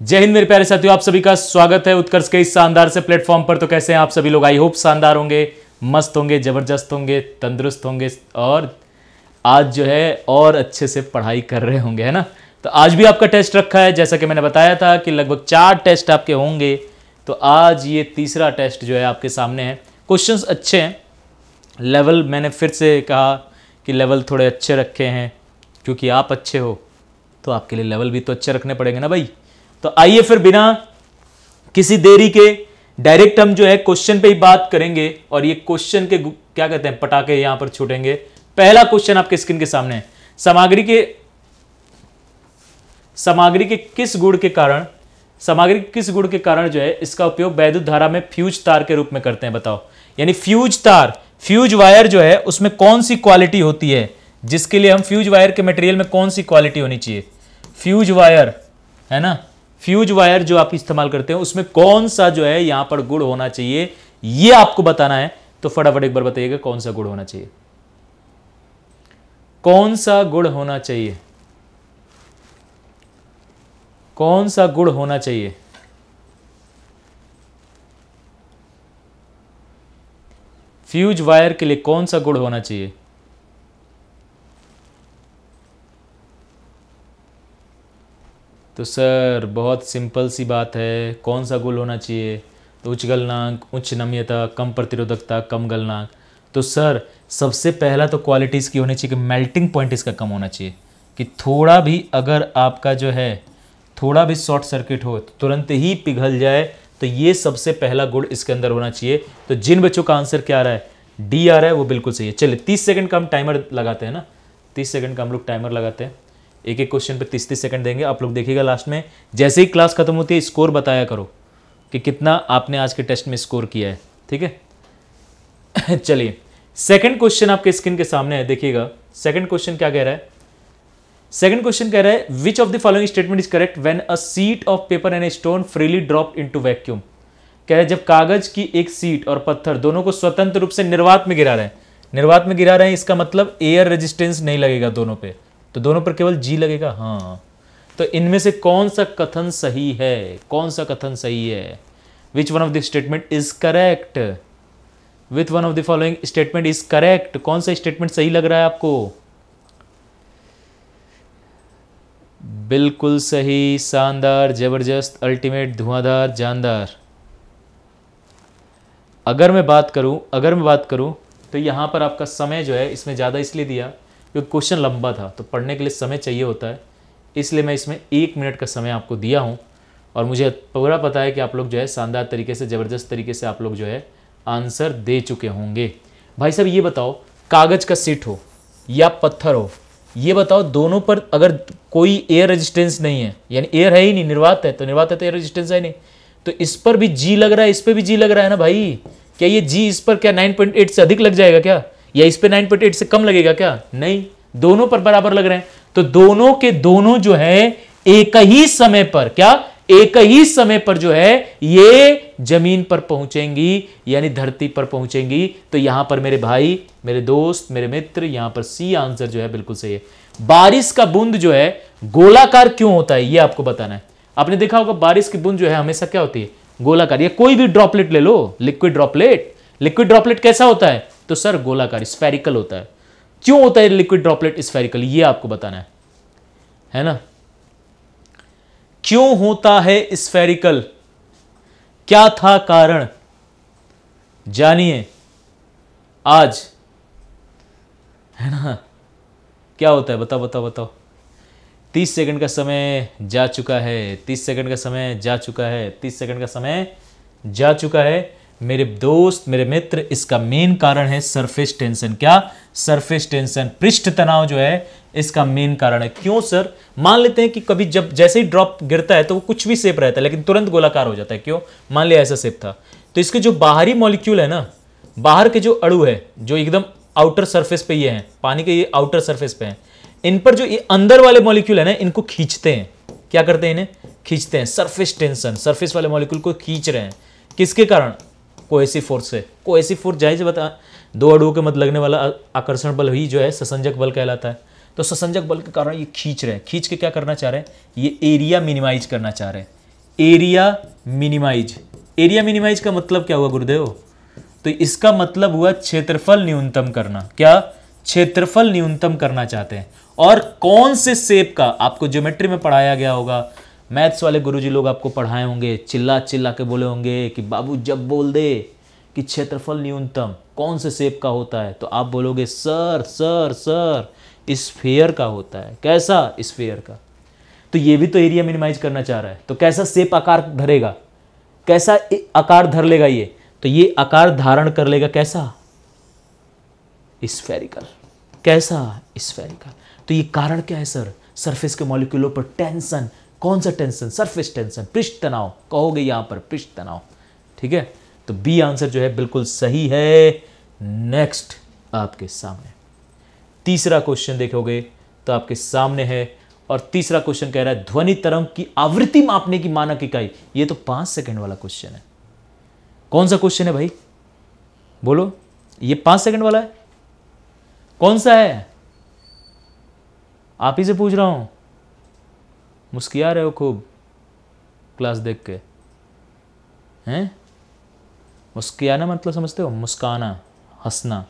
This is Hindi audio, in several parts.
जय हिंद मेरे प्यारे साथियों, आप सभी का स्वागत है उत्कर्ष के इस शानदार से प्लेटफॉर्म पर। तो कैसे हैं आप सभी लोग? आई होप शानदार होंगे, मस्त होंगे, ज़बरदस्त होंगे, तंदुरुस्त होंगे और आज जो है और अच्छे से पढ़ाई कर रहे होंगे, है ना? तो आज भी आपका टेस्ट रखा है। जैसा कि मैंने बताया था कि लगभग चार टेस्ट आपके होंगे तो आज ये तीसरा टेस्ट जो है आपके सामने है। क्वेश्चन अच्छे हैं। लेवल मैंने फिर से कहा कि लेवल थोड़े अच्छे रखे हैं, क्योंकि आप अच्छे हो तो आपके लिए लेवल भी तो अच्छे रखने पड़ेंगे ना भाई? तो आइए फिर बिना किसी देरी के डायरेक्ट हम जो है क्वेश्चन पे ही बात करेंगे और ये क्वेश्चन के क्या कहते हैं, पटाखे यहाँ पर छूटेंगे। पहला क्वेश्चन आपके स्क्रीन के सामने है। सामग्री के सामग्री के किस गुण के कारण, सामग्री के किस गुण के कारण जो है इसका उपयोग वैद्युत धारा में फ्यूज तार के रूप में करते हैं, बताओ। यानी फ्यूज तार फ्यूज वायर जो है उसमें कौन सी क्वालिटी होती है? जिसके लिए हम फ्यूज वायर के मटेरियल में कौन सी क्वालिटी होनी चाहिए? फ्यूज वायर है ना? फ्यूज वायर जो आप इस्तेमाल करते हैं, उसमें कौन सा जो है यहाँ पर गुड़ होना चाहिए? ये आपको बताना है तो फटाफट एक बार बताइएगा कौन सा गुड़ होना चाहिए। कौन सा गुड़ होना चाहिए? कौन सा गुड़ होना चाहिए? फ्यूज वायर के लिए कौन सा गुड़ होना चाहिए? तो सर, बहुत सिंपल सी बात है। कौन सा गुण होना चाहिए? तो उच्च गलनांक, उच्च नम्यता, कम प्रतिरोधकता, कम गलनांक। तो सर, सबसे पहला तो क्वालिटी इसकी होनी चाहिए कि मेल्टिंग पॉइंट इसका कम होना चाहिए। कि थोड़ा भी अगर आपका जो है, थोड़ा भी शॉर्ट सर्किट हो तो तुरंत ही पिघल जाए तो ये सबसे पहला गुण इसके अंदर होना चाहिए। तो जिन बच्चों का आंसर क्या आ रहा है? डी आ रहा है, वो बिल्कुल सही है। चलिए, तीस सेकंड का हम टाइमर लगाते हैं ना? तीस सेकंड का हम लोग टाइमर लगाते हैं। एक एक क्वेश्चन पे तीस तीस सेकंड देंगे। आप लोग देखिएगा लास्ट में। जैसे ही क्लास खत्म होती है स्कोर बताया करो कि कितना आपने आज के टेस्ट में स्कोर किया है। ठीक है? चलिए। सेकंड क्वेश्चन आपके स्क्रीन के सामने है, देखिएगा। सेकंड क्वेश्चन क्या कह रहा है? सेकंड क्वेश्चन कह रहा है which of the following statement is correct when a sheet of paper and a stone freely drop into vacuum कह रहे जब कागज़ की एक सीट और पत्थर दोनों को स्वतंत्र रूप से निर्वात में गिरा रहे हैं। निर्वात में गिरा रहे हैं, इसका मतलब एयर रेजिस्टेंस नहीं लगेगा दोनों पे। तो दोनों पर केवल जी लगेगा? हाँ। तो इनमें से कौन सा कथन सही है? कौन सा कथन सही है? Which one of the statement is correct with one of the following statement is correct कौन सा स्टेटमेंट सही लग रहा है आपको? बिल्कुल सही। शानदार, ज़बरदस्त अल्टीमेट धुआंधार, जानदार। अगर मैं बात करूँ, अगर मैं बात करूँ तो यहाँ पर आपका समय जो है, इसमें ज़्यादा इसलिए दिया क्योंकि क्वेश्चन लंबा था तो पढ़ने के लिए समय चाहिए होता है। इसलिए मैं इसमें एक मिनट का समय आपको दिया हूँ और मुझे पूरा पता है कि आप लोग जो है शानदार तरीके से, ज़बरदस्त तरीके से आप लोग जो है आंसर दे चुके होंगे। भाई साहब, ये बताओ, कागज़ का सीट हो या पत्थर हो, ये बताओ दोनों पर अगर कोई एयर रेजिस्टेंस नहीं है, यानी एयर है ही नहीं, निर्वात है तो निर्वात है तो एयर रेजिस्टेंस है नहीं। तो इस पर भी जी लग रहा है, इस पर भी जी लग रहा है ना भाई? क्या ये जी इस पर क्या 9.8 से अधिक लग जाएगा क्या? या इस पे 9.8 से कम लगेगा क्या? नहीं। दोनों पर बराबर लग रहे हैं। तो दोनों के दोनों जो है, एक ही समय पर, क्या? एक ही समय पर जो है, ये ज़मीन पर पहुंचेंगी, यानी धरती पर पहुंचेंगी। तो यहाँ पर मेरे भाई, मेरे दोस्त, मेरे मित्र, यहाँ पर सी आंसर जो है बिल्कुल सही है। बारिश का बूंद जो है, गोलाकार क्यों होता है, ये आपको बताना है। आपने देखा होगा, बारिश की बूंद जो है हमेशा क्या होती है? गोलाकार, या कोई भी ड्रॉपलेट ले लो लिक्विड ड्रॉपलेट लिक्विड ड्रॉपलेट कैसा होता है? तो सर गोलाकार स्फेरिकल होता है। क्यों होता है लिक्विड ड्रॉपलेट स्फेरिकल ये आपको बताना है। है ना? क्यों होता है स्फेरिकल क्या था कारण? जानिए। आज। है ना? क्या होता है? बताओ बताओ बताओ। तीस सेकंड का समय जा चुका है, तीस सेकंड का समय जा चुका है, तीस सेकंड का समय जा चुका है। मेरे दोस्त, मेरे मित्र, इसका मेन कारण है सरफेस टेंशन क्या? सरफेस टेंशन पृष्ठ तनाव जो है, इसका मेन कारण है। क्यों सर मान लेते हैं कि कभी जब, जैसे ही ड्रॉप गिरता है तो वो कुछ भी सेप रहता है, लेकिन तुरंत गोलाकार हो जाता है। क्यों? मान लिया ऐसा सेप था। तो इसके जो बाहरी मॉलिक्यूल है ना, बाहर के जो अणु है, जो एकदम आउटर सरफेस पे ये हैं, पानी के ये आउटर सरफेस पे हैं, इन पर जो ये अंदर वाले मॉलिक्यूल है ना, इनको खींचते हैं। क्या करते हैं इन्हें? खींचते हैं। सरफेस टेंशन सरफेस वाले मॉलिक्यूल को खींच रहे हैं। किसके कारण? कोएसिव फोर्स से कोएसिव फोर्स ज़ाहिर बता दो अड़ुओं के मध्य लगने वाला आकर्षण बल ही जो है ससंजक बल कहलाता है। तो ससंजक बल के कारण ये खींच रहे हैं। खींच के क्या करना चाह रहे हैं? ये एरिया मिनिमाइज करना चाह रहे हैं। एरिया मिनिमाइज एरिया मिनिमाइज का मतलब क्या हुआ, गुरुदेव? तो इसका मतलब हुआ क्षेत्रफल न्यूनतम करना। क्या? क्षेत्रफल न्यूनतम करना चाहते हैं। और कौन से सेप का? आपको ज्योमेट्री में पढ़ाया गया होगा। मैथ्स वाले गुरुजी लोग आपको पढ़ाए होंगे चिल्ला चिल्ला के बोले होंगे कि बाबू जब बोल दे कि क्षेत्रफल न्यूनतम कौन से सेप का होता है तो आप बोलोगे, सर सर सर स्फेयर का होता है। कैसा? स्फेयर का। तो ये भी तो एरिया मिनिमाइज करना चाह रहा है। तो कैसा सेप आकार धरेगा? कैसा आकार धर लेगा ये? तो ये आकार धारण कर लेगा कैसा? स्फेरिकल कैसा? स्फेरिकल तो ये कारण क्या है, सर? सरफेस के मॉलिक्यूलों पर टेंशन कौन सा टेंशन सरफेस टेंशन पृष्ठ तनाव। कहोगे यहाँ पर पृष्ठ तनाव। ठीक है? तो बी आंसर जो है बिल्कुल सही है। नेक्स्ट आपके सामने। तीसरा क्वेश्चन देखोगे तो आपके सामने है। और तीसरा क्वेश्चन कह रहा है, ध्वनि तरंग की आवृत्ति मापने की मानक इकाई। ये तो पाँच सेकंड वाला क्वेश्चन है। कौन सा क्वेश्चन है भाई? बोलो। ये पाँच सेकंड वाला है? कौन सा है? आप ही से पूछ रहा हूँ। मुस्किया रहे हो खूब, क्लास देख के? हैं? मुस्कियाना मतलब समझते हो? मुस्काना, हंसना।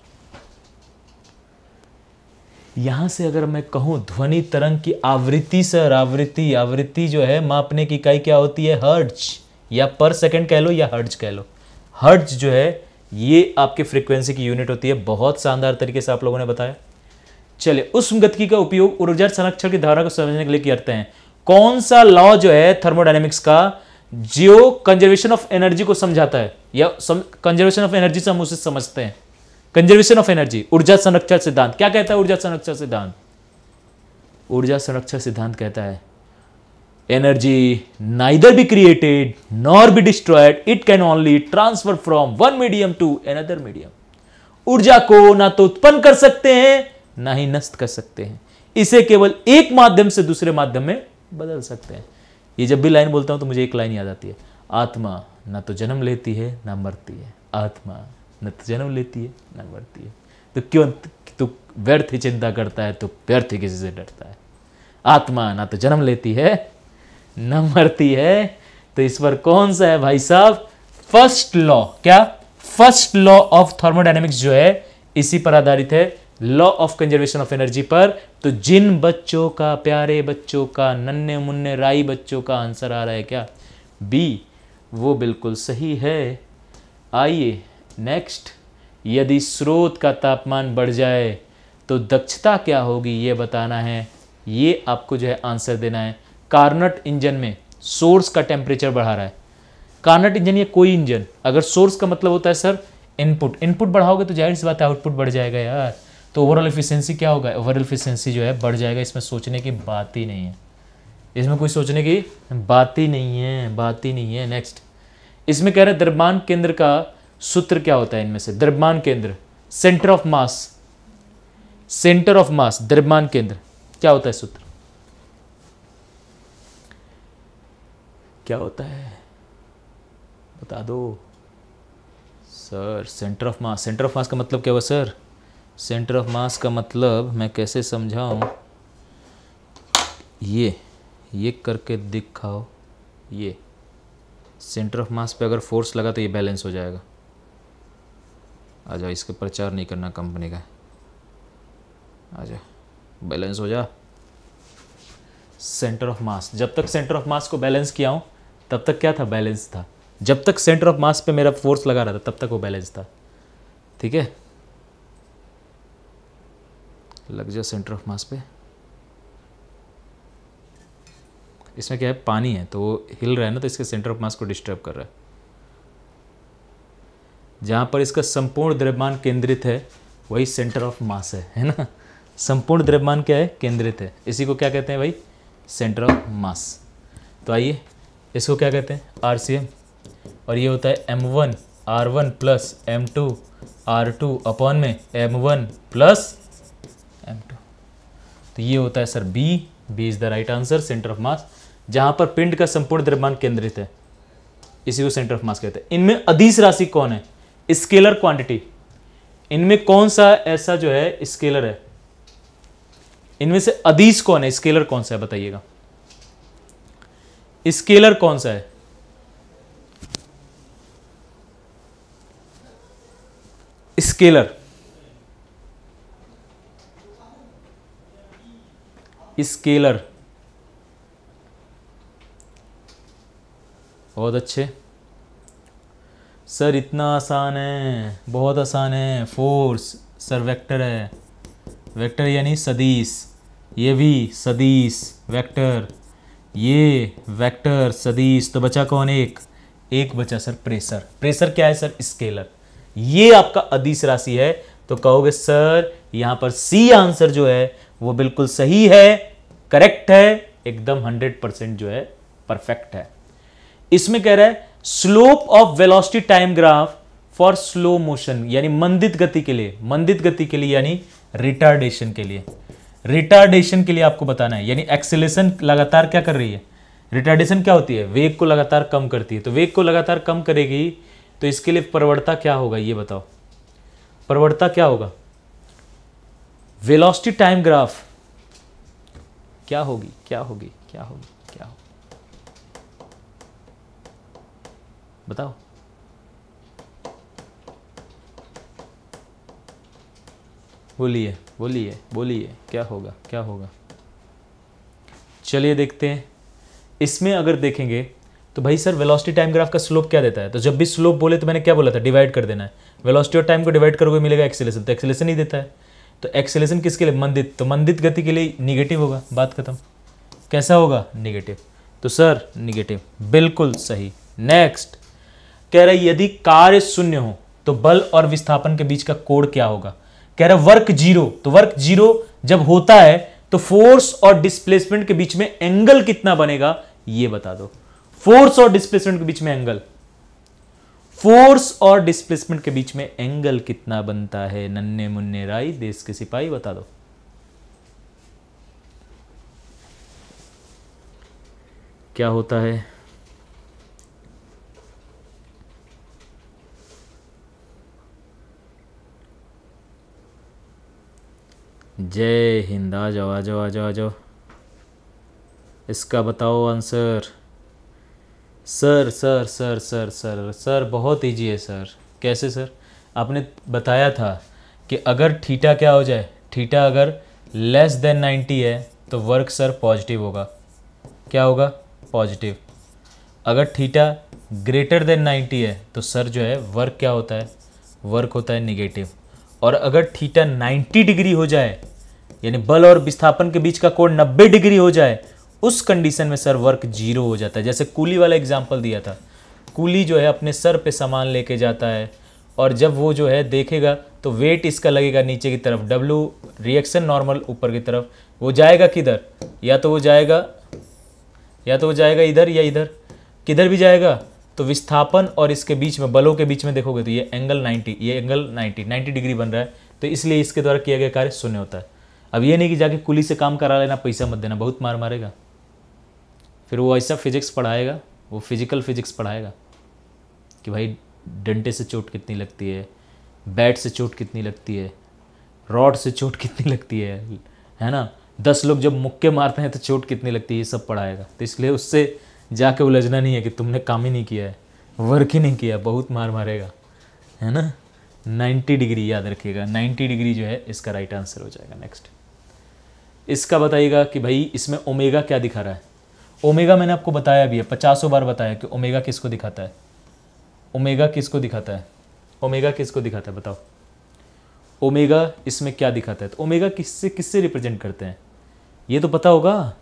यहाँ से अगर मैं कहूँ, ध्वनि तरंग की आवृत्ति, सर, आवृत्ति आवृत्ति जो है, मापने की इकाई क्या होती है? हर्ज या पर सेकंड कह लो या हर्ज कह लो। हर्ज जो है, ये आपके फ्रीक्वेंसी की यूनिट होती है। बहुत शानदार तरीके से आप लोगों ने बताया। चलिए उस गति का उपयोग ऊर्जा संरक्षण की धारा को समझने के लिए करते हैं। कौन सा लॉ जो है थर्मोडाइनमिक्स का जो कंजर्वेशन ऑफ़ एनर्जी को समझाता है? या कंजर्वेशन ऑफ़ एनर्जी से हम उसे समझते हैं। कंजर्वेशन ऑफ़ एनर्जी ऊर्जा संरक्षण सिद्धांत। क्या कहता है ऊर्जा संरक्षण सिद्धांत? ऊर्जा संरक्षण सिद्धांत कहता है energy neither be created nor be destroyed it can only transfer from one medium to another medium ऊर्जा को ना तो उत्पन्न कर सकते हैं, ना ही नष्ट कर सकते हैं। इसे केवल एक माध्यम से दूसरे माध्यम में बदल सकते हैं। ये जब भी लाइन बोलता हूँ तो मुझे एक लाइन याद आती है। आत्मा ना तो जन्म लेती है, ना मरती है। आत्मा न तो जन्म लेती है, न मरती है। तो क्यों तो व्यर्थ ही चिंता करता है तो व्यर्थ ही किसी से डरता है। आत्मा ना तो जन्म लेती है, न मरती है। तो इस पर कौन सा है भाई साहब? फ़र्स्ट लॉ क्या? फ़र्स्ट लॉ ऑफ़ थर्मोडाइनमिक्स जो है, इसी पर आधारित है। Law of conservation of energy पर तो जिन बच्चों का, प्यारे बच्चों का, नन्हे मुन्ने राई बच्चों का आंसर आ रहा है क्या? बी वो बिल्कुल सही है। आइए नेक्स्ट यदि स्रोत का तापमान बढ़ जाए तो दक्षता क्या होगी ये बताना है। ये आपको जो है आंसर देना है। कार्नट इंजन में सोर्स का टेम्परेचर बढ़ा रहा है। कार्नट इंजन या कोई इंजन अगर सोर्स का मतलब होता है सर इनपुट इनपुट बढ़ाओगे तो ज़ाहिर सी बात है आउटपुट बढ़ जाएगा यार। तो ओवरऑल एफिशिएंसी क्या होगा? ओवरऑल एफिशिएंसी जो है बढ़ जाएगा, इसमें सोचने की बात ही नहीं है। इसमें कोई सोचने की बात ही नहीं है, बात ही नहीं है। नेक्स्ट इसमें कह रहे द्रव्यमान केंद्र का सूत्र क्या होता है इनमें से? द्रव्यमान केंद्र। Centre of mass centre of mass द्रव्यमान केंद्र। क्या होता है सूत्र? क्या होता है? बता दो। Sir centre of mass centre of mass का मतलब क्या हुआ सर सेंटर ऑफ़ मास का मतलब मैं कैसे समझाऊं? ये ये करके दिखाओ, ये। सेंटर ऑफ़ मास पे अगर फोर्स लगा तो ये बैलेंस हो जाएगा। आ जाओ, इसका प्रचार नहीं करना कंपनी का। आ जाओ बैलेंस हो जा। सेंटर ऑफ़ मास जब तक सेंटर ऑफ़ मास को बैलेंस किया हूँ, तब तक क्या था? बैलेंस था। जब तक सेंटर ऑफ़ मास पे मेरा फोर्स लगा रहा था, तब तक वो बैलेंस था। ठीक है? लग जा सेंटर ऑफ़ मास पे। इसमें क्या है? पानी है तो वो हिल रहा है ना तो इसके सेंटर ऑफ़ मास को डिस्टर्ब कर रहा है। जहाँ पर इसका संपूर्ण द्रव्यमान केंद्रित है, वही सेंटर ऑफ़ मास है है ना? संपूर्ण द्रव्यमान क्या है? केंद्रित है। इसी को क्या कहते हैं भाई? सेंटर ऑफ़ मास तो आइए, इसको क्या कहते हैं? आर सी एम और ये होता है M one R one plus M two R two upon में M one plus M two तो ये होता है sir B B is the right answer centre of mass जहाँ पर पिंड का संपूर्ण द्रव्यमान केंद्रित है। इसी को सेंटर ऑफ़ मास कहते हैं। इनमें अधिस राशि कौन है? स्केलर क्वांटिटी इनमें कौन सा ऐसा जो है स्केलर है? इनमें से अधिस कौन है? स्केलर कौन सा है, बताइएगा। स्केलर कौन सा है? Scalar scalar. बहुत अच्छे। सर, इतना आसान है, बहुत आसान है। फोर्स, सर, वेक्टर है। वेक्टर यानी सदीश। ये भी सदीश, वेक्टर। ये वेक्टर, सदीश तो बचा कौन एक? एक बचा सर प्रेशर। प्रेशर क्या है सर? स्केलर। ये आपका अदिश राशि है तो कहोगे सर, यहाँ पर सी आंसर जो है वो बिल्कुल सही है करेक्ट है, एकदम हंड्रेड परसेंट जो है परफेक्ट है। इसमें कह रहा है slope of velocity time graph for slow motion यानी मंदित गति के लिए, मंदित गति के लिए यानी रिटार्डेशन के लिए। रिटार्डेशन के लिए आपको बताना है, यानी एक्सेलेशन लगातार क्या कर रही है? रिटार्डेशन क्या होती है? वेग को लगातार कम करती है। तो वेग को लगातार कम करेगी तो इसके लिए प्रवणता क्या होगा? ये बताओ। प्रवणता क्या होगा? Velocity time graph. क्या होगी? क्या होगी? क्या होगी? क्या होगी? बताओ। बोलिए बोलिए बोलिए। क्या होगा? क्या होगा? चलिए देखते हैं। इसमें अगर देखेंगे तो भाई सर, वेलोसिटी टाइम ग्राफ का स्लोप क्या देता है? तो जब भी स्लोप बोले तो मैंने क्या बोला था? डिवाइड कर देना है। वेलोसिटी और टाइम को डिवाइड करोगे, मिलेगा एक्सेलेशन। तो एक्सेलेशन ही देता है। तो एक्सेलेशन किसके लिए? मंदित। तो मंदित गति के लिए निगेटिव होगा। बात खत्म। कैसा होगा? निगेटिव तो सर निगेटिव बिल्कुल सही। नेक्स्ट कह रहे, यदि कार्य शून्य हो तो बल और विस्थापन के बीच का कोड क्या होगा? कह रहे वर्क ज़ीरो तो वर्क ज़ीरो जब होता है तो फोर्स और डिस्प्लेसमेंट के बीच में एंगल कितना बनेगा? ये बता दो। फोर्स और डिस्प्लेसमेंट के बीच में एंगल फोर्स और डिस्प्लेसमेंट के बीच में एंगल कितना बनता है? नन्ने मुन्ने राई देश के सिपाही, बता दो। क्या होता है? जय हिंद। आ जाओ आ जाओ आ जाओ आ जाओ। इसका बताओ answer. Sir sir sir sir sir sir, बहुत ईजी है, सर। कैसे, सर? आपने बताया था कि अगर थीटा क्या हो जाए, थीटा अगर लेस देन 90 है तो वर्क सर पॉजिटिव होगा। क्या होगा? पॉजिटिव अगर थीटा ग्रेटर देन 90 है तो सर जो है वर्क क्या होता है? वर्क होता है निगेटिव और अगर थीटा 90 डिग्री हो जाए, यानी बल और विस्थापन के बीच का कोण 90 डिग्री हो जाए उस कंडीशन में सर वर्क ज़ीरो हो जाता है। जैसे कूली वाला एग्ज़ाम्पल दिया था। कूली जो है अपने सर पे सामान लेके जाता है और जब वो जो है देखेगा तो वेट इसका लगेगा नीचे की तरफ़। डब्लू रिएक्शन नॉर्मल ऊपर की तरफ़। वो जाएगा किधर? या तो वो जाएगा, या तो वो जाएगा इधर या इधर। किधर भी जाएगा तो विस्थापन और इसके बीच में, बलों के बीच में देखोगे तो ये एंगल 90 ये एंगल 90 90 डिग्री बन रहा है। तो इसलिए इसके द्वारा किया गया कार्य शून्य होता है। अब ये नहीं कि जाके कुली से काम करा लेना, पैसा मत देना, बहुत मार मारेगा। फिर वो ऐसा फिजिक्स पढ़ाएगा, वो फ़िज़िकल फिजिक्स पढ़ाएगा कि भाई डंटे से चोट कितनी लगती है बैट से चोट कितनी लगती है रॉड से चोट कितनी लगती है है ना? दस लोग जब मुक्के मारते हैं तो चोट कितनी लगती है, ये सब पढ़ाएगा। तो इसलिए उससे जाके उलझना नहीं है कि तुमने काम ही नहीं किया है वर्क ही नहीं किया, बहुत मार मारेगा, है ना? 90 डिग्री याद रखिएगा 90 डिग्री जो है इसका राइट आंसर हो जाएगा नेक्स्ट इसका बताइएगा कि भाई इसमें ओमेगा क्या दिखा रहा है? ओमेगा मैंने आपको बताया भी है, पचासों बार बताया कि ओमेगा किसको दिखाता है? ओमेगा किसको दिखाता है? ओमेगा किसको दिखाता है? बताओ। ओमेगा इसमें क्या दिखाता है? तो ओमेगा किससे किससे रिप्रेजेंट करते हैं? ये तो पता होगा।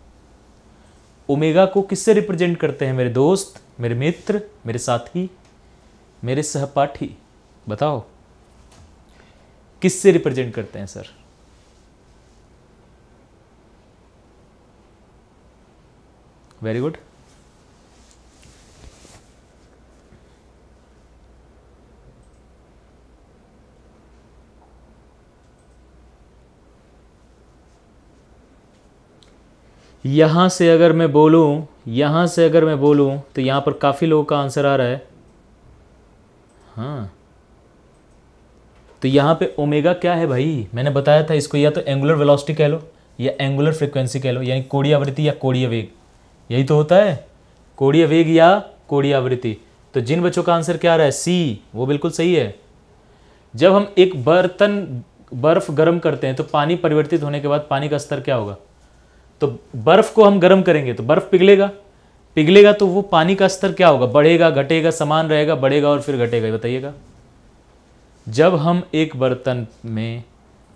ओमेगा को किससे रिप्रेजेंट करते हैं? मेरे दोस्त, मेरे मित्र, मेरे साथी, मेरे सहपाठी। बताओ। किससे रिप्रेजेंट करते हैं, सर? वेरी गुड यहाँ से अगर मैं बोलूँ, यहाँ से अगर मैं बोलूँ तो यहाँ पर काफ़ी लोगों का आंसर आ रहा है। हाँ। तो यहाँ पे ओमेगा क्या है भाई? मैंने बताया था इसको, या तो एंगुलर वेलोसिटी कह लो, या एंगुलर फ्रीक्वेंसी कह लो, यानी कोड़ी आवृत्ति या कोड़ीय वेग। यही तो होता है। कोड़ीय वेग या कोड़ीय आवृत्ति। तो जिन बच्चों का आंसर क्या आ रहा है? सी वो बिल्कुल सही है। जब हम एक बर्तन, बर्फ़ गर्म करते हैं तो पानी परिवर्तित होने के बाद पानी का स्तर क्या होगा? तो बर्फ़ को हम गर्म करेंगे तो बर्फ़ पिघलेगा। पिघलेगा तो वो पानी का स्तर क्या होगा? बढ़ेगा, घटेगा, समान रहेगा, बढ़ेगा और फिर घटेगा बताइएगा। जब हम एक बर्तन में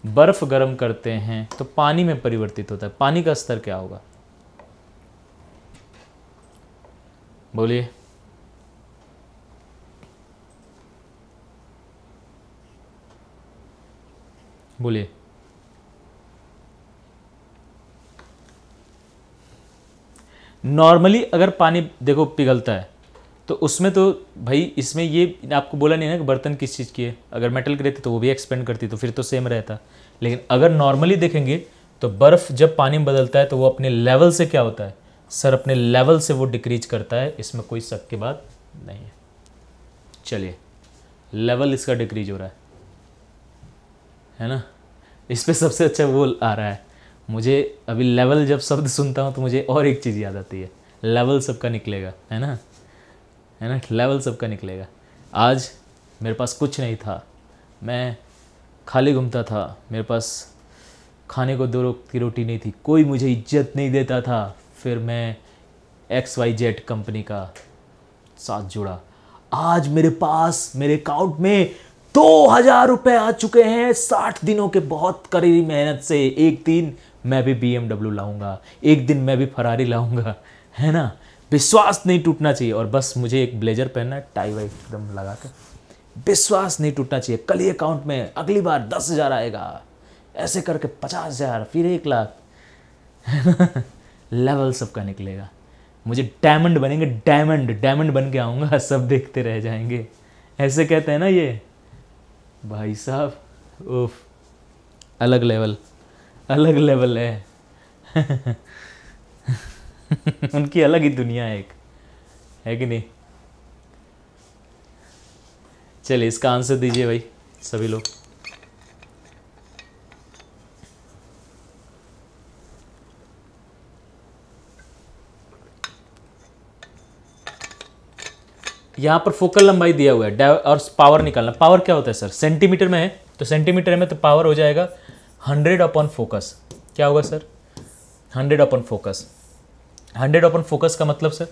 बर्फ़ गर्म करते हैं तो पानी में परिवर्तित होता है। पानी का स्तर क्या होगा? बोलिए बोलिए नॉर्मली अगर पानी देखो पिघलता है तो उसमें तो भाई इसमें ये आपको बोला नहीं ना कि बर्तन किस चीज़ की है। अगर मेटल की रहती तो वो भी एक्सपेंड करती तो फिर तो सेम रहता। लेकिन अगर नॉर्मली देखेंगे तो बर्फ़ जब पानी में बदलता है तो वो अपने लेवल से क्या होता है? सर अपने लेवल से वो डिक्रीज करता है, इसमें कोई शक की बात नहीं है। चलिए, लेवल इसका डिक्रीज हो रहा है। है ना? इस पर सबसे अच्छा वो आ रहा है। मुझे अभी लेवल जब शब्द सुनता हूँ तो मुझे और एक चीज़ याद आती है। लेवल सबका निकलेगा, है ना? है ना? लेवल सबका निकलेगा। आज मेरे पास कुछ नहीं था। मैं खाली घूमता था। मेरे पास खाने को दो रोक की रोटी नहीं थी। कोई मुझे इज़्ज़त नहीं देता था। फिर मैं एक्स वाई जेड कंपनी का साथ जुड़ा। आज मेरे पास, मेरे अकाउंट में दो हज़ार रुपये आ चुके हैं। साठ दिनों के बहुत कड़ी मेहनत से एक दिन मैं भी बी एमडब्ल्यू लाऊँगा। एक दिन मैं भी फरारी लाऊँगा। है ना? विश्वास नहीं टूटना चाहिए। और बस मुझे एक ब्लेजर पहनना है, टाई वाई एकदम लगा कर विश्वास नहीं टूटना चाहिए। कल ही अकाउंट में अगली बार दस हज़ार आएगा। ऐसे करके पचास हज़ार, फिर एक लाख। लेवल सबका निकलेगा। मुझे डायमंड बनेंगे डायमंड डायमंड बन के आऊँगा, सब देखते रह जाएँगे। ऐसे कहते हैं ना ये। भाई साहब, उफ, अलग लेवल अलग लेवल है। उनकी अलग ही दुनिया है एक। है कि नहीं? चलिए, इसका आंसर दीजिए भाई, सभी लोग। यहाँ पर फोकल लंबाई दिया हुआ है और पावर निकालना। पावर क्या होता है सर सेंटीमीटर में है तो सेंटीमीटर में तो पावर हो जाएगा हंड्रेड अपॉन फोकस क्या होगा sir hundred upon focus hundred upon focus का मतलब सर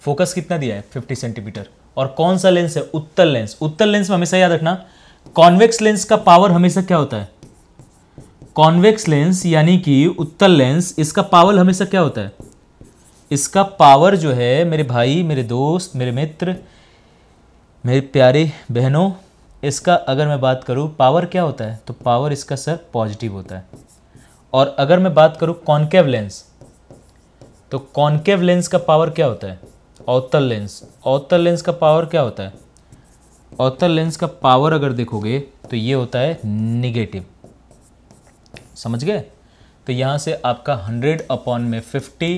फोकस कितना दिया है? फिफ्टी सेंटीमीटर और कौन सा लेंस है? उत्तल लेंस उत्तल लेंस में हमेशा याद रखना कॉन्वेक्स लेंस का पावर हमेशा क्या होता है? कॉन्वेक्स लेंस यानी कि उत्तल लेंस इसका पावर हमेशा क्या होता है? इसका पावर जो है, मेरे भाई, मेरे दोस्त, मेरे मित्र मेरे प्यारी बहनों, इसका अगर मैं बात करूँ पावर क्या होता है? तो पावर इसका सर पॉजिटिव होता है। और अगर मैं बात करूँ कॉन्केव लेंस तो कॉन्केव लेंस का पावर क्या होता है? अवतल लेंस अवतल लेंस का पावर क्या होता है? अवतल लेंस का पावर अगर देखोगे तो ये होता है निगेटिव समझ गए? तो यहाँ से आपका हंड्रेड अपॉन में फिफ्टी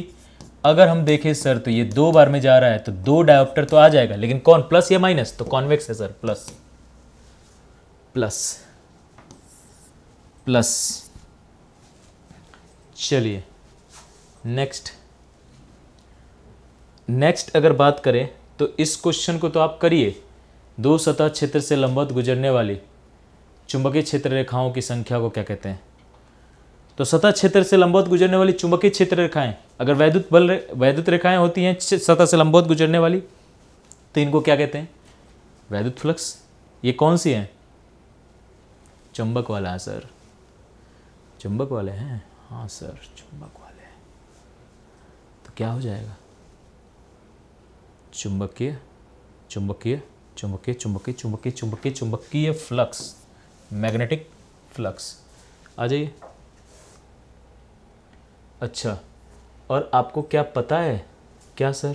अगर हम देखें सर तो ये दो बार में जा रहा है तो दो डायोप्टर तो आ जाएगा, लेकिन कौन? प्लस या माइनस? तो कॉन्वेक्स है सर, प्लस। प्लस। प्लस। चलिए, नेक्स्ट। नेक्स्ट अगर बात करें तो इस क्वेश्चन को तो आप करिए। दो सतह क्षेत्र से लंबवत गुजरने वाली चुंबकीय क्षेत्र रेखाओं की संख्या को क्या कहते हैं? तो सतह क्षेत्र से लंबवत गुजरने वाली चुंबकीय क्षेत्र रेखाएँ अगर वैद्युत बल वैद्युत रेखाएँ होती हैं सतह से लंबवत गुजरने वाली तो इनको क्या कहते हैं? वैद्युत फ्लक्स। ये कौन सी हैं? चुंबक वाला है, सर। चुंबक वाले हैं? हाँ सर, चुंबक वाले हैं। तो क्या हो जाएगा? चुंबकीय चुंबकीय चुंबकीय चुंबकीय चुंबकीय चुंबकीय चुंबकीय फ्लक्स। Magnetic flux. आ जाइए। अच्छा और आपको क्या पता है? क्या, सर?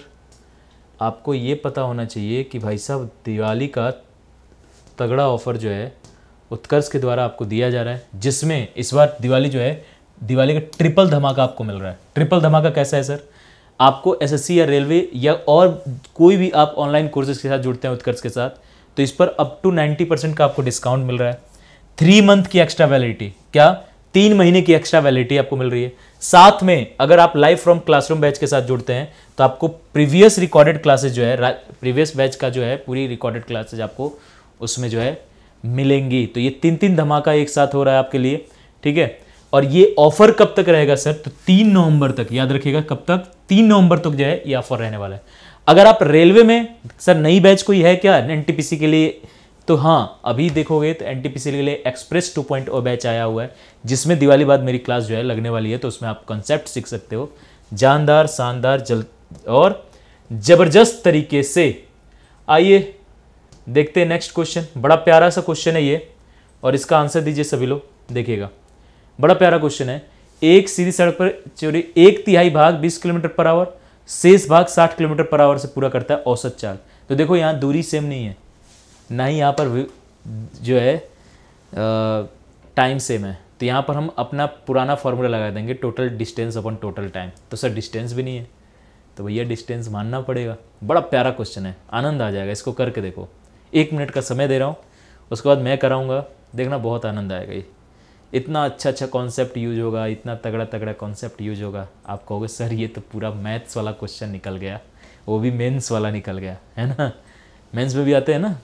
आपको ये पता होना चाहिए कि भाई साहब, दिवाली का तगड़ा ऑफ़र जो है, उत्कर्ष के द्वारा आपको दिया जा रहा है, जिसमें इस बार दिवाली जो है, दिवाली का ट्रिपल धमाका आपको मिल रहा है। ट्रिपल धमाका कैसा है, सर? आपको एसएससी या रेलवे या और कोई भी आप ऑनलाइन कोर्सेज के साथ जुड़ते हैं उत्कर्ष के साथ तो इस पर अप टू 90 परसेंट का आपको डिस्काउंट मिल रहा है। थ्री मंथ की एक्स्ट्रा वैलिडिटी क्या? तीन महीने की एक्स्ट्रा वैलिडिटी आपको मिल रही है। साथ में अगर आप लाइव फ्रॉम क्लासरूम बैच के साथ जुड़ते हैं तो आपको प्रीवियस रिकॉर्डेड क्लासेज जो है प्रीवियस बैच का जो है, पूरी रिकॉर्डेड क्लासेज आपको उसमें जो है मिलेंगी। तो ये तीन तीन धमाका एक साथ हो रहा है आपके लिए, ठीक है? और ये ऑफ़र कब तक रहेगा सर? तो तीन नवंबर तक, याद रखिएगा, कब तक? तीन नवंबर तक जो है ये ऑफ़र रहने वाला है। अगर आप रेलवे में, सर, नई बैच कोई है क्या? एनटीपीसी के लिए तो हाँ अभी देखोगे तो एन एनटीपीसी के लिए एक्सप्रेस 2.0 बैच आया हुआ है, जिसमें दिवाली बाद मेरी क्लास जो है लगने वाली है तो उसमें आप कॉन्सेप्ट सीख सकते हो। जानदार, शानदार, जल और ज़बरदस्त तरीके से। आइए, देखते हैं नेक्स्ट क्वेश्चन बड़ा प्यारा सा क्वेश्चन है ये, और इसका आंसर दीजिए सभी लोग, देखिएगा। बड़ा प्यारा क्वेश्चन है। एक सीधी सड़क पर चोरी एक तिहाई भाग 20 किलोमीटर पर आवर शेष भाग 60 किलोमीटर पर आवर से पूरा करता है औसत चाल। तो देखो यहाँ दूरी सेम नहीं है। ना ही यहाँ पर जो है टाइम सेम है। तो यहाँ पर हम अपना पुराना फॉर्मूला लगा देंगे total distance upon total time तो सर डिस्टेंस भी नहीं है। तो भैया डिस्टेंस मानना पड़ेगा। बड़ा प्यारा क्वेश्चन है। आनंद आ जाएगा। इसको करके देखो। एक मिनट का समय दे रहा हूँ। उसके बाद मैं कराऊँगा। देखना, बहुत आनंद आएगा ये। इतना अच्छा अच्छा कॉन्सेप्ट यूज़ होगा। इतना तगड़ा तगड़ा कॉन्सेप्ट यूज़ होगा। आप कहोगे, सर, ये तो पूरा मैथ्स वाला क्वेश्चन निकल गया। वो भी मेंस वाला निकल गया। है ना? मेंस में भी आते हैं ना?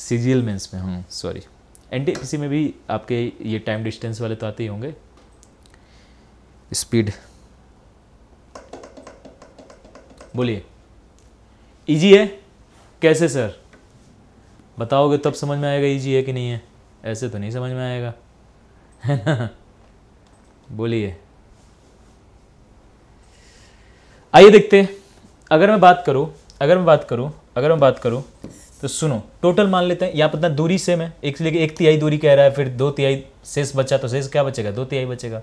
सी जी एल मेन्स में हूँ सॉरी एन में भी आपके ये टाइम डिस्टेंस वाले तो आते ही होंगे? स्पीड बोलिए। इजी है? कैसे सर बताओगे तब समझ में आएगा इजी है कि नहीं है? ऐसे तो नहीं समझ में आएगा। है ना? बोलिए। आइए देखते हैं। अगर मैं बात करूँ, अगर मैं बात करूँ, अगर मैं बात करूँ तो सुनो टोटल मान लेते हैं, यहाँ पर दूरी सेम है। एक लेके एक तिहाई दूरी कह रहा है, फिर दो तिहाई शेष बचा तो शेष क्या बचेगा? दो तिहाई बचेगा।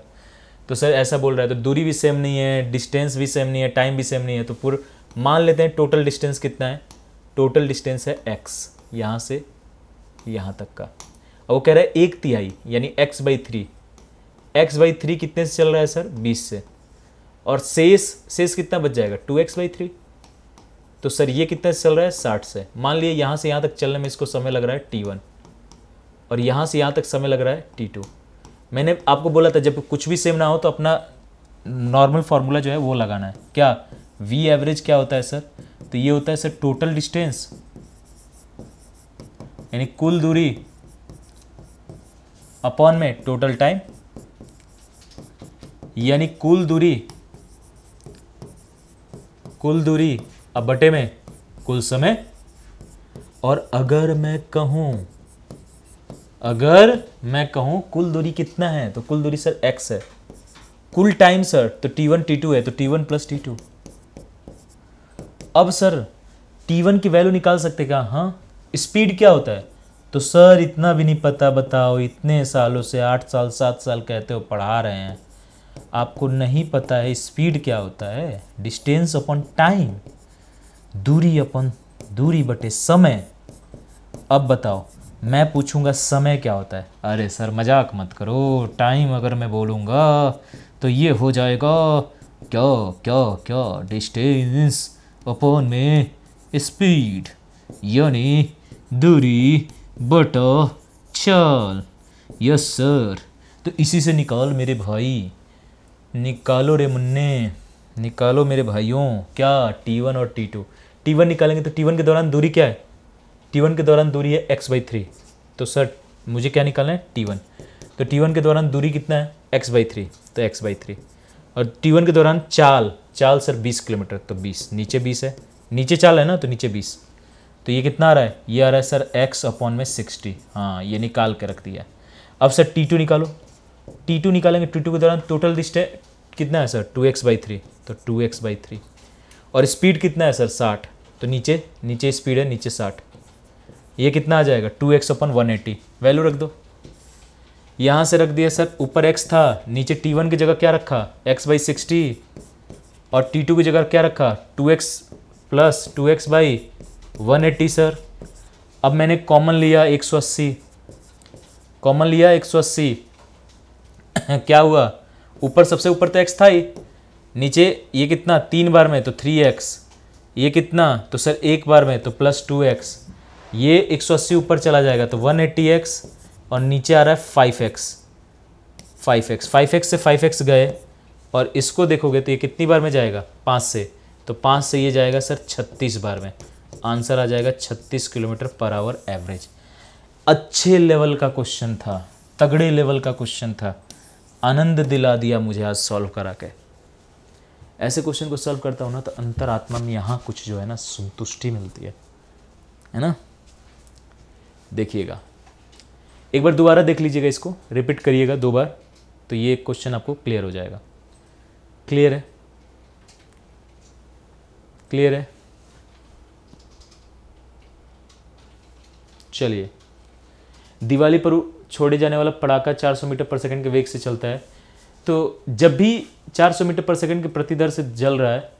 तो सर, ऐसा बोल रहा है तो दूरी भी सेम नहीं है डिस्टेंस भी सेम नहीं है टाइम भी सेम नहीं है तो पूरा, मान लेते हैं टोटल डिस्टेंस कितना है? टोटल डिस्टेंस है एक्स यहाँ से यहाँ तक का। और वो कह रहा है एक तिहाई, यानी x by three x by three कितने से चल रहा है, सर? बीस से। और शेष शेष कितना बच जाएगा? टू एक्स बाई थ्री तो सर ये कितने से चल रहा है? साठ से। मान लिए यहाँ से यहाँ तक चलने में इसको समय लग रहा है टी वन और यहाँ से यहाँ तक समय लग रहा है टी टू मैंने आपको बोला था, जब कुछ भी सेम ना हो तो अपना नॉर्मल फार्मूला जो है वो लगाना है। क्या? वी एवरेज क्या होता है सर? तो ये होता है सर टोटल डिस्टेंस यानी कुल दूरी अपॉन में टोटल टाइम यानी कुल दूरी कुल दूरी अब बटे में कुल समय। और अगर मैं कहूँ, अगर मैं कहूँ कुल दूरी कितना है तो कुल दूरी सर एक्स है। कुल टाइम सर तो टी वन टी टू है तो T one plus T two अब सर टी वन की वैल्यू निकाल सकते क्या? हाँ। स्पीड क्या होता है? तो सर, इतना भी नहीं पता, बताओ, इतने सालों से आठ साल, सात साल कहते हो, पढ़ा रहे हैं। आपको नहीं पता है स्पीड क्या होता है? डिस्टेंस अपॉन टाइम दूरी अपन, दूरी बटे समय। अब बताओ, मैं पूछूँगा समय क्या होता है? अरे सर, मज़ाक मत करो टाइम अगर मैं बोलूँगा तो ये हो जाएगा, क्या क्या क्या डिस्टेंस अपॉन में स्पीड यानी दूरी बटा चाल। यस सर तो इसी से निकाल मेरे भाई। निकालो रे मुन्ने, निकालो मेरे भाइयों। क्या टी वन और टी टू टी वन निकालेंगे तो टी वन के दौरान दूरी क्या है? टी वन के दौरान दूरी है एक्स बाई थ्री तो सर मुझे क्या निकालना है? टी वन तो टी वन के दौरान दूरी कितना है? एक्स बाई थ्री तो एक्स बाई थ्री और टी वन के दौरान चाल. चाल सर बीस किलोमीटर तो बीस. नीचे बीस है. नीचे चाल है ना तो नीचे बीस. तो ये कितना आ रहा है? ये आ रहा है सर एक्स अपॉन में सिक्सटी हाँ ये निकाल के रख दिया. अब सर टी टू निकालो. टी टू निकालेंगे टी टू के दौरान टोटल डिस्टेंस कितना है sir two x by three तो टू एक्स बाई थ्री और स्पीड कितना है सर साठ. तो नीचे नीचे स्पीड है, नीचे साठ। ये कितना आ जाएगा? Two x upon one eighty value रख दो। यहाँ से रख दिया सर, ऊपर एक्स था, नीचे टी वन की जगह क्या रखा? एक्स बाई सिक्सटी और टी टू की जगह क्या रखा? Two x plus two x by one eighty sir अब मैंने कॉमन लिया एक सौ अस्सी। कॉमन लिया एक सौ अस्सी। क्या हुआ? ऊपर सबसे ऊपर तो एक्स था ही। नीचे ये कितना? तीन बार में तो थ्री एक्स ये कितना? तो सर, एक बार में तो प्लस टू एक्स ये एक सौ अस्सी ऊपर चला जाएगा तो वन एट्टी एक्स और नीचे आ रहा है five x five x five x से फाइव एक्स गए, और इसको देखोगे तो ये कितनी बार में जाएगा? पाँच से। तो पाँच से ये जाएगा सर छत्तीस बार में। आंसर आ जाएगा 36 किलोमीटर पर आवर एवरेज। अच्छे लेवल का क्वेश्चन था, तगड़े लेवल का क्वेश्चन था। आनंद दिला दिया मुझे आज सॉल्व करा के। ऐसे क्वेश्चन को सॉल्व करता हूँ ना तो अंतरात्मा में यहाँ कुछ जो है ना, संतुष्टि मिलती है। है ना? देखिएगा। एक बार दोबारा देख लीजिएगा इसको। रिपीट करिएगा दो बार तो ये क्वेश्चन आपको क्लियर हो जाएगा। क्लियर है? क्लियर है? चलिए। दिवाली पर छोड़े जाने वाला पटाखा 400 मीटर पर सेकंड के वेग से चलता है। तो जब भी 400 मीटर पर सेकंड के प्रति दर से जल रहा है।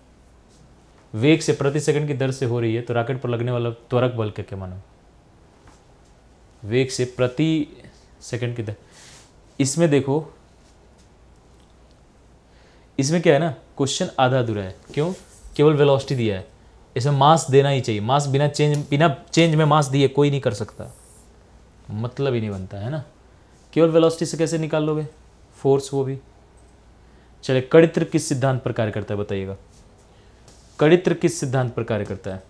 वेग से प्रति सेकंड की दर से हो रही है तो रॉकेट पर लगने वाला त्वरक बल क्या क्या मानो वेग से प्रति सेकंड की दर। इसमें देखो, इसमें क्या है ना, क्वेश्चन आधा अधूरा है। क्यों? केवल वेलोसिटी दिया है। इसमें मास देना ही चाहिए। मास बिना चेंज बिना चेंज में मास दिए कोई नहीं कर सकता। मतलब ही नहीं बनता, है ना? केवल वेलोसिटी से कैसे निकाल लोगे? फोर्स वो भी। चले कड़ित्र किस सिद्धांत पर कार्य करता है बताइएगा। कड़ित्र किस सिद्धांत पर कार्य करता है?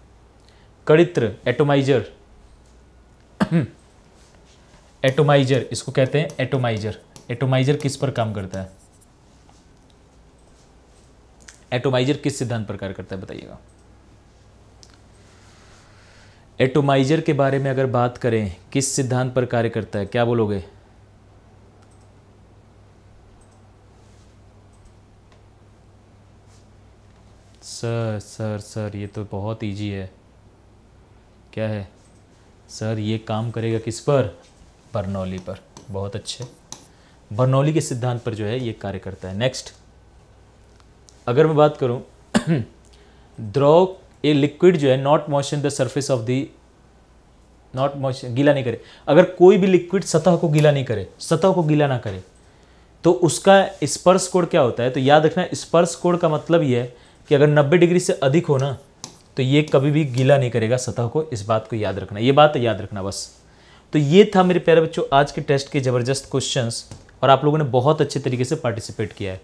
कड़ित्र, एटोमाइजर। एटोमाइजर, इसको कहते हैं एटोमाइजर। एटोमाइजर किस पर काम करता है? एटोमाइजर किस सिद्धांत पर कार्य करता है बताइएगा। एटोमाइजर के बारे में अगर बात करें, किस सिद्धांत पर कार्य करता है, क्या बोलोगे? सर सर सर ये तो बहुत इजी है। क्या है? सर ये काम करेगा किस पर? बर्नौली पर। बहुत अच्छे। बर्नौली के सिद्धांत पर जो है, ये कार्य करता है। नेक्स्ट अगर मैं बात करूँ, द्रव ए लिक्विड जो है not motion the surface of the not motion गीला नहीं करे। अगर कोई भी लिक्विड सतह को गीला नहीं करे, सतह को गीला ना करे तो उसका स्पर्श कोड क्या होता है? तो याद रखना, स्पर्श कोड का मतलब ये है कि अगर 90 डिग्री से अधिक हो ना तो ये कभी भी गीला नहीं करेगा सतह को, इस बात को याद रखना। ये बात याद रखना बस। तो ये था मेरे प्यारे बच्चों, आज के टेस्ट के ज़बरदस्त क्वेश्चंस और आप लोगों ने बहुत अच्छे तरीके से पार्टिसिपेट किया है।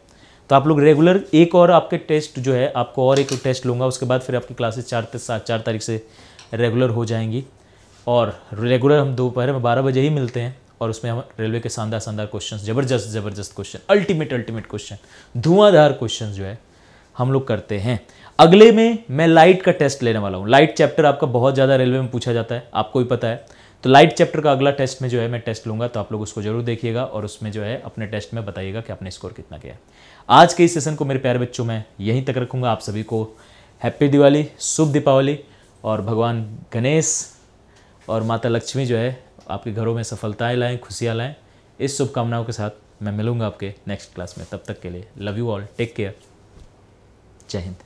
तो आप लोग रेगुलर एक और आपके टेस्ट जो है, आपको और एक टेस्ट लूँगा, उसके बाद फिर आपकी क्लासेस चार सात, चार तारीख से रेगुलर हो जाएँगी। और रेगुलर हम दोपहर में बारह बजे ही मिलते हैं, और उसमें हम रेलवे के शानदार शानदार क्वेश्चन ज़बरदस्त ज़बरदस्त क्वेश्चन अल्टीमेट अल्टीमेट क्वेश्चन धुआंधार क्वेश्चन जो है हम लोग करते हैं। अगले में मैं लाइट का टेस्ट लेने वाला हूँ। लाइट चैप्टर आपका बहुत ज़्यादा रेलवे में पूछा जाता है, आपको भी पता है। तो लाइट चैप्टर का अगला टेस्ट में जो है मैं टेस्ट लूँगा तो आप लोग उसको ज़रूर देखिएगा और उसमें जो है अपने टेस्ट में बताइएगा कि आपने स्कोर कितना किया आज के इस सेशन को मेरे प्यारे बच्चों, में यहीं तक रखूँगा। आप सभी को हैप्पी दिवाली, शुभ दीपावली और भगवान गणेश और माता लक्ष्मी जो है आपके घरों में सफलताएँ लाएँ, खुशियाँ लाएँ। इस शुभकामनाओं के साथ मैं मिलूँगा आपके नेक्स्ट क्लास में। तब तक के लिए love you all take care जय हिंद।